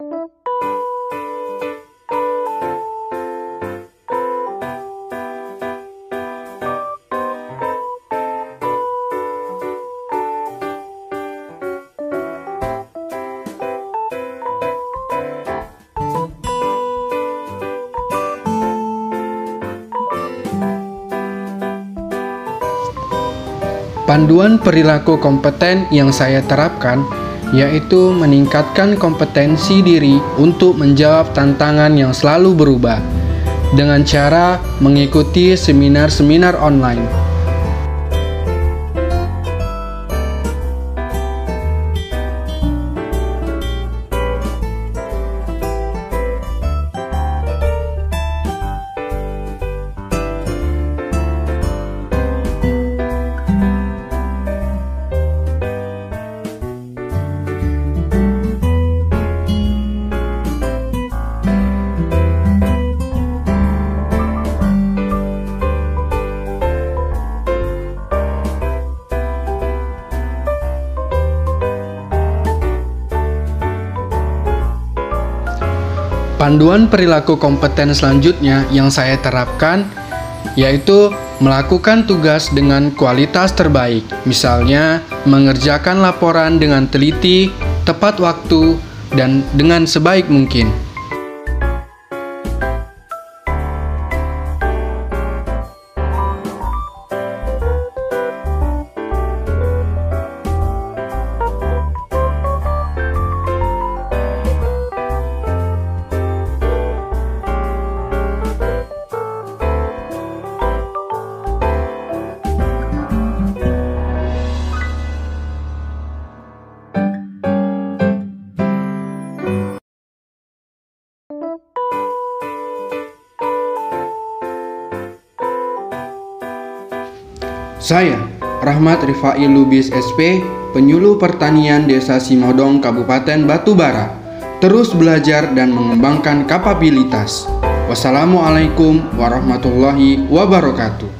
Panduan perilaku kompeten yang saya terapkan yaitu meningkatkan kompetensi diri untuk menjawab tantangan yang selalu berubah dengan cara mengikuti seminar-seminar online Panduan perilaku kompeten selanjutnya yang saya terapkan yaitu melakukan tugas dengan kualitas terbaik. Misalnya, mengerjakan laporan dengan teliti, tepat waktu, dan dengan sebaik mungkin. Saya, Rahmat Rifai Lubis SP, penyuluh pertanian Desa Simodong, Kabupaten Batubara, terus belajar dan mengembangkan kapabilitas. Wassalamualaikum warahmatullahi wabarakatuh.